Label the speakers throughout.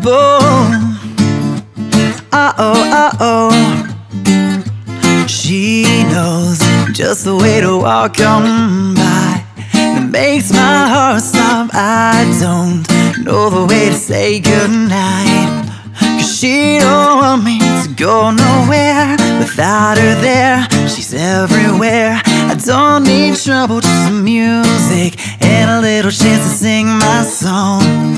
Speaker 1: trouble. Uh oh, uh oh. She knows just the way to walk on by. It makes my heart stop. I don't know the way to say goodnight. Cause she don't want me to go nowhere without her there. She's everywhere. I don't need trouble, just some music and a little chance to sing my song.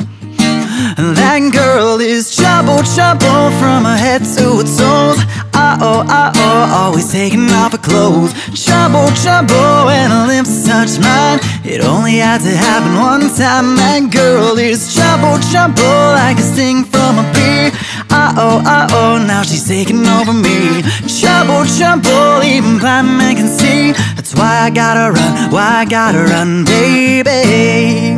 Speaker 1: That girl is trouble, trouble from her head to her toes. Uh oh, uh oh, always taking off her clothes. Trouble, trouble when her lips touch mine. It only had to happen one time. That girl is trouble, trouble like a sting from a bee. Uh oh, uh oh, now she's taking over me. Trouble, trouble, even blind men can see. That's why I gotta run, why I gotta run. Baby.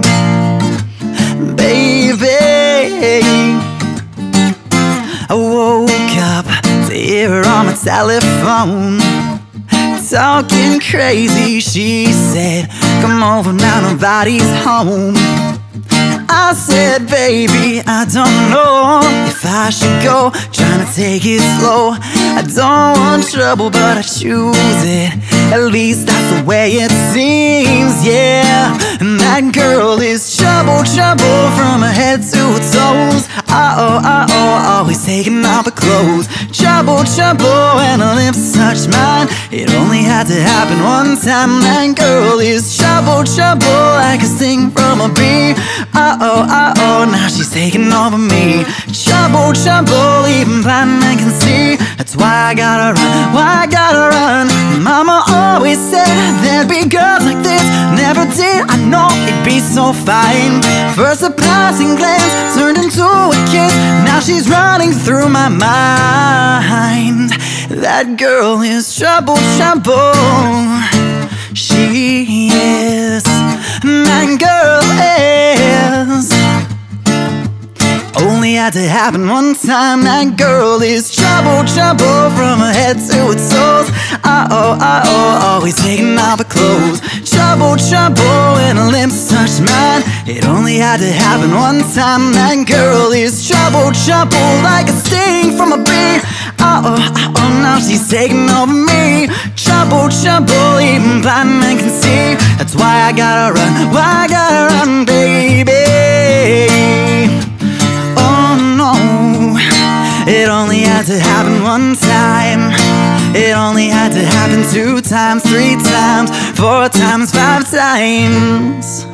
Speaker 1: Telephone. Talking crazy, she said, Come over now, nobody's home. I said, baby, I don't know if I should go. Trying to take it slow. I don't want trouble, but I choose it. At least that's the way it seems, yeah. And that girl is trouble, from her head to her toes. Uh oh, uh oh, always taking off her clothes. Trouble, trouble when her lips touch mine. It only had to happen one time. That girl is trouble, trouble like a sting from a bee. Uh oh, uh oh, now she's taking over me. Trouble, trouble, even blind men can see. That's why I gotta run, why I gotta run. Mama always said there'd be girls like this. Never did I know it'd be so fine. First a passing glance turned into a kiss. Now she's running through my mind. That girl is trouble, trouble. She is. That girl had to happen one time. That girl is trouble, trouble from her head to her toes. Uh oh, uh oh, always taking off her clothes. Trouble, trouble when her lips touch mine. It only had to happen one time. That girl is trouble, trouble like a sting from a bee. Uh oh, uh oh, now she's taking over me. Trouble, trouble, even blind men can see. That's why I gotta run, why I gotta had to happen one time. It only had to happen two times, three times, four times, five times.